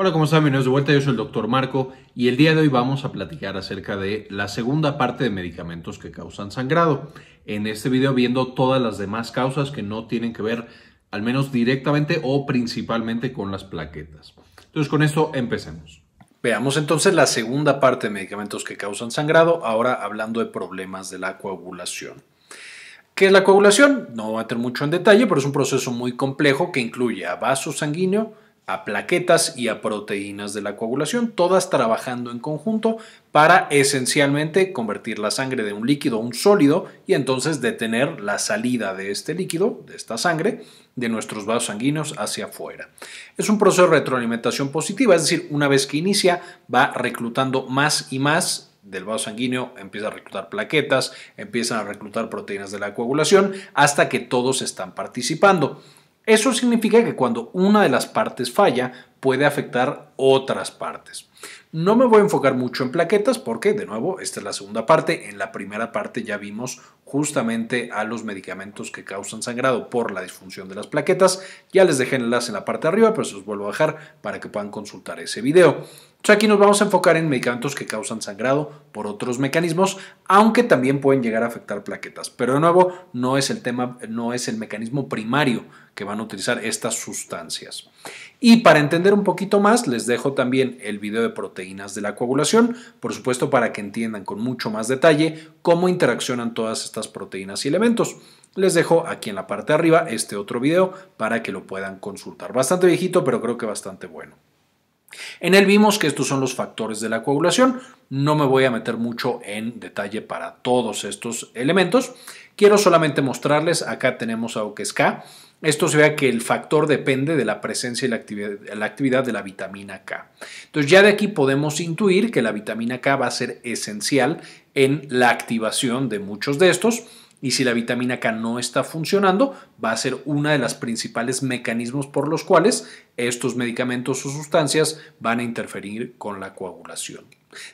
Hola, ¿cómo están? Bienvenidos de vuelta. Yo soy el doctor Marco y el día de hoy vamos a platicar acerca de la segunda parte de medicamentos que causan sangrado. En este video viendo todas las demás causas que no tienen que ver al menos directamente o principalmente con las plaquetas. Entonces con esto empecemos. Veamos entonces la segunda parte de medicamentos que causan sangrado, ahora hablando de problemas de la coagulación. ¿Qué es la coagulación? No voy a meter mucho en detalle, pero es un proceso muy complejo que incluye a vaso sanguíneo, a plaquetas y a proteínas de la coagulación, todas trabajando en conjunto para esencialmente convertir la sangre de un líquido a un sólido y entonces detener la salida de este líquido, de esta sangre, de nuestros vasos sanguíneos hacia afuera. Es un proceso de retroalimentación positiva, es decir, una vez que inicia va reclutando más y más del vaso sanguíneo, empieza a reclutar plaquetas, empiezan a reclutar proteínas de la coagulación hasta que todos están participando. Eso significa que cuando una de las partes falla, puede afectar otras partes. No me voy a enfocar mucho en plaquetas porque, de nuevo, esta es la segunda parte. En la primera parte ya vimos justamente a los medicamentos que causan sangrado por la disfunción de las plaquetas. Ya les dejé el enlace en la parte de arriba, pero se los vuelvo a dejar para que puedan consultar ese video. Aquí nos vamos a enfocar en medicamentos que causan sangrado por otros mecanismos, aunque también pueden llegar a afectar plaquetas. Pero de nuevo, no es el tema, no es el mecanismo primario que van a utilizar estas sustancias. Y para entender un poquito más, les dejo también el video de proteínas de la coagulación, por supuesto para que entiendan con mucho más detalle cómo interaccionan todas estas proteínas y elementos. Les dejo aquí en la parte de arriba este otro video para que lo puedan consultar. Bastante viejito, pero creo que bastante bueno. En él vimos que estos son los factores de la coagulación. No me voy a meter mucho en detalle para todos estos elementos. Quiero solamente mostrarles, acá tenemos algo que es K. Esto se ve que el factor depende de la presencia y la actividad, la actividad, de la vitamina K. Entonces ya de aquí podemos intuir que la vitamina K va a ser esencial en la activación de muchos de estos y si la vitamina K no está funcionando, va a ser una de las principales mecanismos por los cuales estos medicamentos o sustancias van a interferir con la coagulación.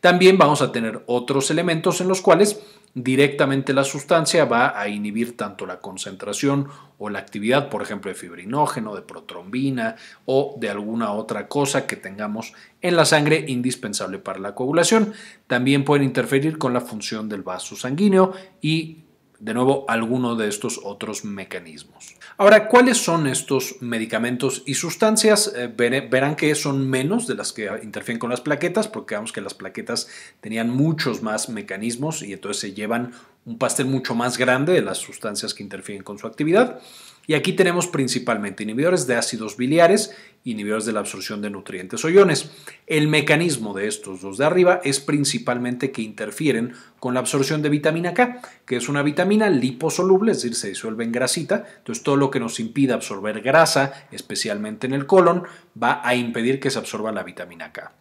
También vamos a tener otros elementos en los cuales directamente la sustancia va a inhibir tanto la concentración o la actividad, por ejemplo, de fibrinógeno, de protrombina o de alguna otra cosa que tengamos en la sangre indispensable para la coagulación. También pueden interferir con la función del vaso sanguíneo y de nuevo, alguno de estos otros mecanismos. Ahora, ¿cuáles son estos medicamentos y sustancias? Eh, verán que son menos de las que interfieren con las plaquetas, porque vemos que las plaquetas tenían muchos más mecanismos y entonces se llevan un pastel mucho más grande de las sustancias que interfieren con su actividad. Y aquí tenemos principalmente inhibidores de ácidos biliares, inhibidores de la absorción de nutrientes o iones. El mecanismo de estos dos de arriba es principalmente que interfieren con la absorción de vitamina K, que es una vitamina liposoluble, es decir, se disuelve en grasita. Entonces, todo lo que nos impida absorber grasa, especialmente en el colon, va a impedir que se absorba la vitamina K.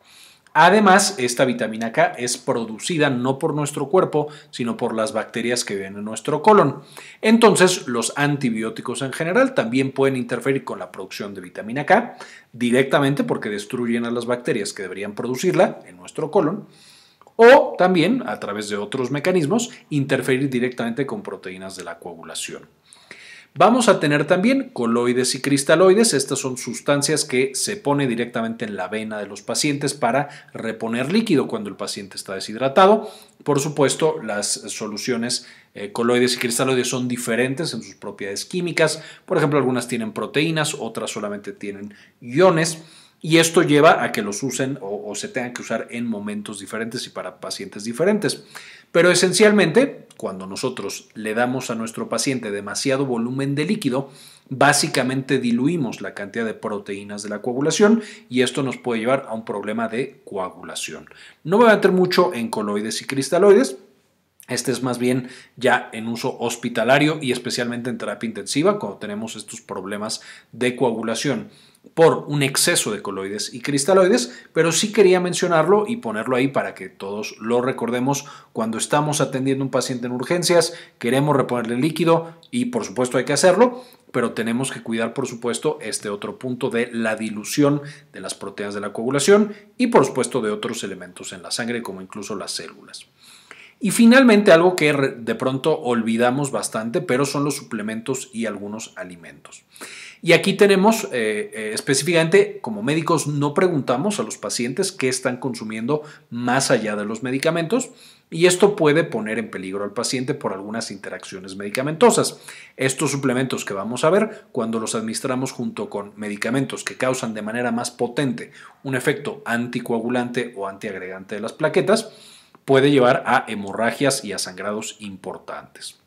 Además, esta vitamina K es producida no por nuestro cuerpo, sino por las bacterias que viven en nuestro colon. Entonces, los antibióticos en general también pueden interferir con la producción de vitamina K directamente porque destruyen a las bacterias que deberían producirla en nuestro colon o también a través de otros mecanismos interferir directamente con proteínas de la coagulación. Vamos a tener también coloides y cristaloides. Estas son sustancias que se pone directamente en la vena de los pacientes para reponer líquido cuando el paciente está deshidratado. Por supuesto, las soluciones eh, coloides y cristaloides son diferentes en sus propiedades químicas. Por ejemplo, algunas tienen proteínas, otras solamente tienen iones. Y esto lleva a que los usen o, se tengan que usar en momentos diferentes y para pacientes diferentes. Pero esencialmente, cuando nosotros le damos a nuestro paciente demasiado volumen de líquido, básicamente diluimos la cantidad de proteínas de la coagulación y esto nos puede llevar a un problema de coagulación. No me voy a meter mucho en coloides y cristaloides, este es más bien ya en uso hospitalario y especialmente en terapia intensiva cuando tenemos estos problemas de coagulación por un exceso de coloides y cristaloides, pero sí quería mencionarlo y ponerlo ahí para que todos lo recordemos cuando estamos atendiendo a un paciente en urgencias, queremos reponerle líquido y por supuesto hay que hacerlo, pero tenemos que cuidar por supuesto este otro punto de la dilución de las proteínas de la coagulación y por supuesto de otros elementos en la sangre como incluso las células. Y finalmente algo que de pronto olvidamos bastante, pero son los suplementos y algunos alimentos. Y aquí tenemos eh, eh, específicamente, como médicos, no preguntamos a los pacientes qué están consumiendo más allá de los medicamentos y esto puede poner en peligro al paciente por algunas interacciones medicamentosas. Estos suplementos que vamos a ver, cuando los administramos junto con medicamentos que causan de manera más potente un efecto anticoagulante o antiagregante de las plaquetas, puede llevar a hemorragias y a sangrados importantes.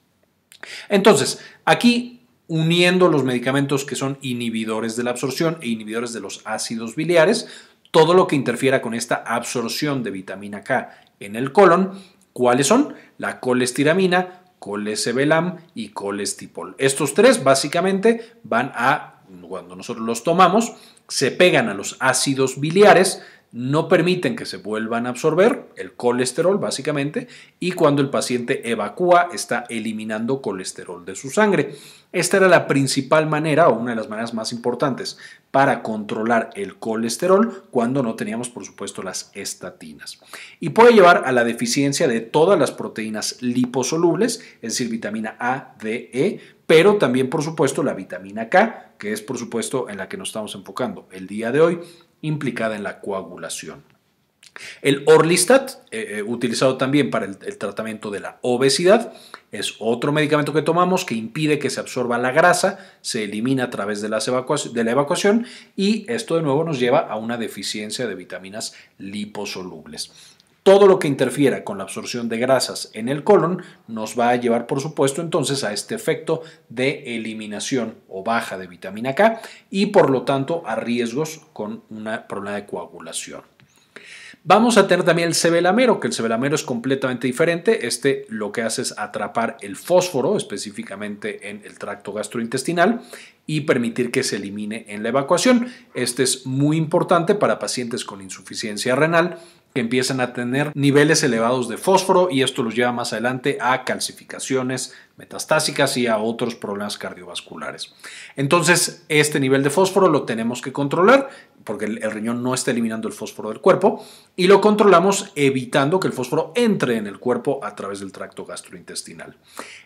Entonces, aquí uniendo los medicamentos que son inhibidores de la absorción e inhibidores de los ácidos biliares, todo lo que interfiera con esta absorción de vitamina K en el colon, ¿cuáles son? La colestiramina, colesevelam y colestipol. Estos tres básicamente van a, cuando nosotros los tomamos, se pegan a los ácidos biliares, no permiten que se vuelvan a absorber el colesterol básicamente y cuando el paciente evacúa está eliminando colesterol de su sangre. Esta era la principal manera o una de las maneras más importantes para controlar el colesterol cuando no teníamos por supuesto las estatinas. Y puede llevar a la deficiencia de todas las proteínas liposolubles, es decir, vitamina A, D, E, pero también por supuesto la vitamina K, que es por supuesto en la que nos estamos enfocando el día de hoy, implicada en la coagulación. El Orlistat, eh, eh, utilizado también para el, tratamiento de la obesidad, es otro medicamento que tomamos que impide que se absorba la grasa, se elimina a través de, de la evacuación y esto de nuevo nos lleva a una deficiencia de vitaminas liposolubles. Todo lo que interfiera con la absorción de grasas en el colon nos va a llevar, por supuesto, entonces a este efecto de eliminación o baja de vitamina K y por lo tanto a riesgos con un problema de coagulación. Vamos a tener también el sebelamero, que el sebelamero es completamente diferente. Este lo que hace es atrapar el fósforo, específicamente en el tracto gastrointestinal, y permitir que se elimine en la evacuación. Este es muy importante para pacientes con insuficiencia renal que empiezan a tener niveles elevados de fósforo y esto los lleva más adelante a calcificaciones metastásicas y a otros problemas cardiovasculares. Entonces, este nivel de fósforo lo tenemos que controlar porque el, riñón no está eliminando el fósforo del cuerpo y lo controlamos evitando que el fósforo entre en el cuerpo a través del tracto gastrointestinal.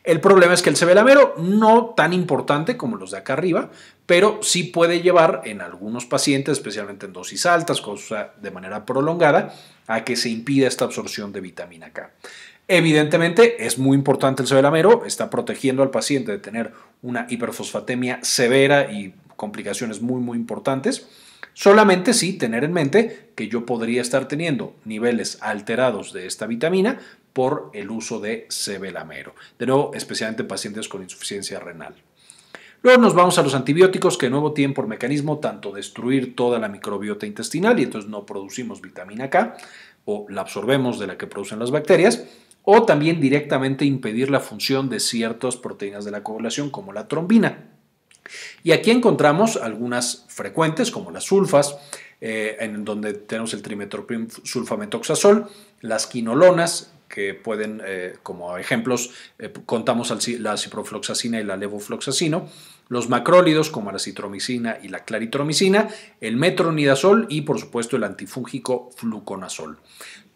El problema es que el sebelamero no tan importante como los de acá arriba, pero sí puede llevar en algunos pacientes, especialmente en dosis altas, cosa de manera prolongada, a que se impida esta absorción de vitamina K. Evidentemente es muy importante el sebelamero, está protegiendo al paciente de tener una hiperfosfatemia severa y complicaciones muy muy importantes. Solamente sí tener en mente que yo podría estar teniendo niveles alterados de esta vitamina por el uso de sebelamero. De nuevo, especialmente en pacientes con insuficiencia renal. Luego nos vamos a los antibióticos que de nuevo tienen por mecanismo tanto destruir toda la microbiota intestinal y entonces no producimos vitamina K o la absorbemos de la que producen las bacterias o también directamente impedir la función de ciertas proteínas de la coagulación como la trombina. Y aquí encontramos algunas frecuentes como las sulfas, eh, en donde tenemos el trimetoprim sulfametoxazol, las quinolonas, que pueden, eh, como ejemplos, eh, contamos la ciprofloxacina y la levofloxacino, los macrólidos como la citromicina y la claritromicina, el metronidazol y por supuesto el antifúngico fluconazol.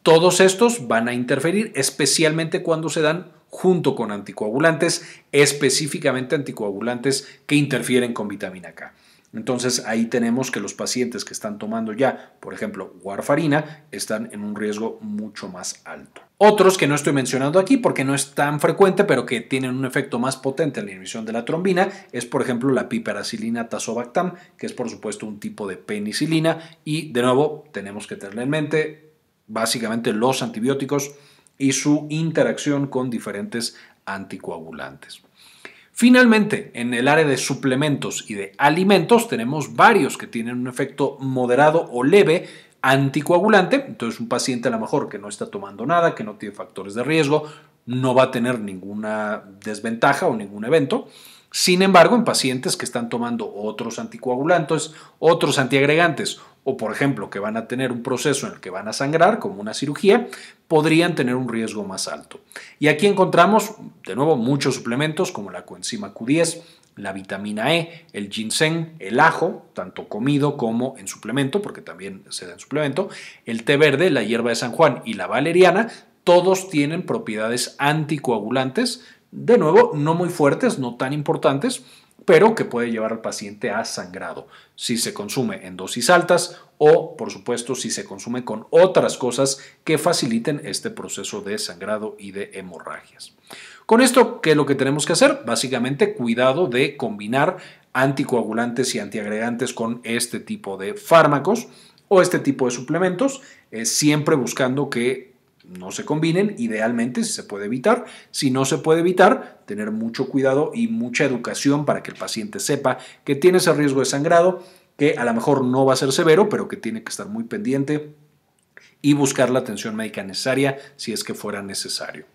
Todos estos van a interferir especialmente cuando se dan junto con anticoagulantes, específicamente anticoagulantes que interfieren con vitamina K. Entonces ahí tenemos que los pacientes que están tomando ya, por ejemplo, warfarina, están en un riesgo mucho más alto. Otros que no estoy mencionando aquí porque no es tan frecuente, pero que tienen un efecto más potente en la inhibición de la trombina, es por ejemplo la piperacilina tazobactam, que es por supuesto un tipo de penicilina y de nuevo tenemos que tenerla en mente básicamente los antibióticos y su interacción con diferentes anticoagulantes. Finalmente, en el área de suplementos y de alimentos tenemos varios que tienen un efecto moderado o leve anticoagulante. Entonces, un paciente a lo mejor que no está tomando nada, que no tiene factores de riesgo, no va a tener ninguna desventaja o ningún evento. Sin embargo, en pacientes que están tomando otros anticoagulantes, otros antiagregantes o por ejemplo que van a tener un proceso en el que van a sangrar, como una cirugía, podrían tener un riesgo más alto. Y aquí encontramos, de nuevo, muchos suplementos como la coenzima Q10, la vitamina E, el ginseng, el ajo, tanto comido como en suplemento, porque también se da en suplemento, el té verde, la hierba de San Juan y la valeriana, todos tienen propiedades anticoagulantes, de nuevo, no muy fuertes, no tan importantes, pero que puede llevar al paciente a sangrado si se consume en dosis altas o, por supuesto, si se consume con otras cosas que faciliten este proceso de sangrado y de hemorragias. Con esto, ¿qué es lo que tenemos que hacer? Básicamente, cuidado de combinar anticoagulantes y antiagregantes con este tipo de fármacos o este tipo de suplementos, siempre buscando que no se combinen, idealmente si se puede evitar. Si no se puede evitar, tener mucho cuidado y mucha educación para que el paciente sepa que tiene ese riesgo de sangrado, que a lo mejor no va a ser severo, pero que tiene que estar muy pendiente y buscar la atención médica necesaria si es que fuera necesario.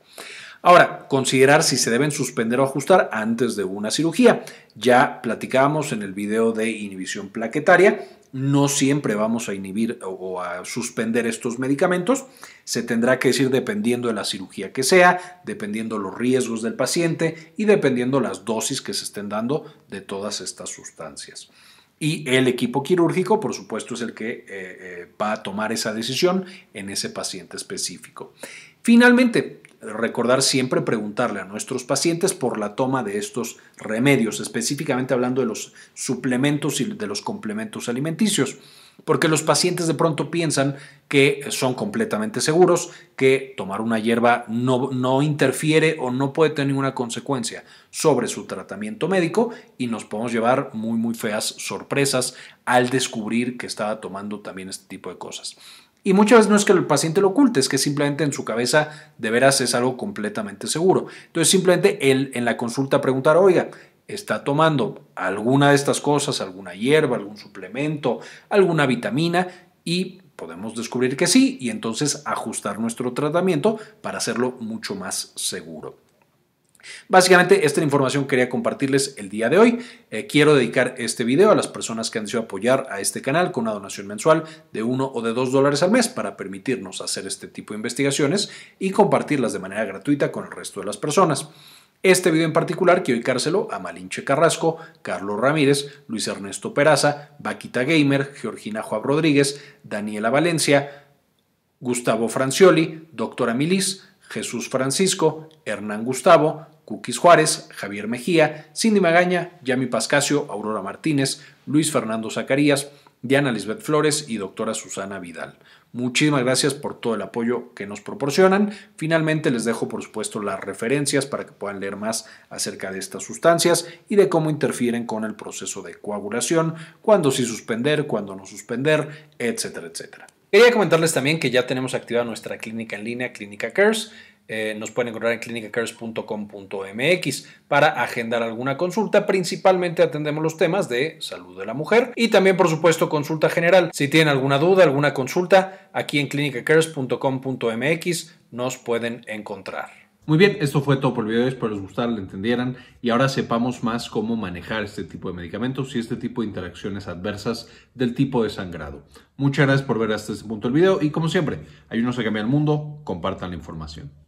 Ahora, considerar si se deben suspender o ajustar antes de una cirugía. Ya platicábamos en el video de inhibición plaquetaria no siempre vamos a inhibir o a suspender estos medicamentos. Se tendrá que decir dependiendo de la cirugía que sea, dependiendo los riesgos del paciente y dependiendo las dosis que se estén dando de todas estas sustancias. Y el equipo quirúrgico, por supuesto, es el que eh, eh, va a tomar esa decisión en ese paciente específico. Finalmente, recordar siempre preguntarle a nuestros pacientes por la toma de estos remedios, específicamente hablando de los suplementos y de los complementos alimenticios, porque los pacientes de pronto piensan que son completamente seguros, que tomar una hierba no, no interfiere o no puede tener ninguna consecuencia sobre su tratamiento médico y nos podemos llevar muy muy feas sorpresas al descubrir que estaba tomando también este tipo de cosas. Y muchas veces no es que el paciente lo oculte, es que simplemente en su cabeza de veras es algo completamente seguro. Entonces simplemente él en la consulta preguntar, oiga, ¿está tomando alguna de estas cosas, alguna hierba, algún suplemento, alguna vitamina? Y podemos descubrir que sí y entonces ajustar nuestro tratamiento para hacerlo mucho más seguro. Básicamente, esta información quería compartirles el día de hoy. Eh, quiero dedicar este video a las personas que han decidido apoyar a este canal con una donación mensual de 1 o de 2 dólares al mes para permitirnos hacer este tipo de investigaciones y compartirlas de manera gratuita con el resto de las personas. Este video en particular quiero dedicárselo a Malinche Carrasco, Carlos Ramírez, Luis Ernesto Peraza, Vaquita Gamer, Georgina Juan Rodríguez, Daniela Valencia, Gustavo Francioli, Doctora Milis, Jesús Francisco, Hernán Gustavo, Cookies Juárez, Javier Mejía, Cindy Magaña, Yami Pascasio, Aurora Martínez, Luis Fernando Zacarías, Diana Lisbeth Flores y doctora Susana Vidal. Muchísimas gracias por todo el apoyo que nos proporcionan. Finalmente les dejo por supuesto las referencias para que puedan leer más acerca de estas sustancias y de cómo interfieren con el proceso de coagulación, cuándo sí suspender, cuándo no suspender, etcétera, etcétera. Quería comentarles también que ya tenemos activada nuestra clínica en línea, Clínica Cares. Eh, nos pueden encontrar en clinicacares.com.mx para agendar alguna consulta. Principalmente atendemos los temas de salud de la mujer y también, por supuesto, consulta general. Si tienen alguna duda, alguna consulta, aquí en clinicacares.com.mx nos pueden encontrar. Muy bien, esto fue todo por el video, espero les gustara, lo entendieran y ahora sepamos más cómo manejar este tipo de medicamentos y este tipo de interacciones adversas del tipo de sangrado. Muchas gracias por ver hasta este punto del video y como siempre, ayúdenos a cambiar el mundo, compartan la información.